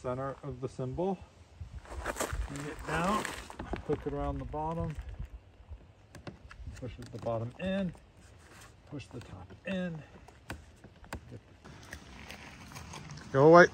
center of the symbol, Bring it down, hook it around the bottom, push the bottom in, push the top in. Go away.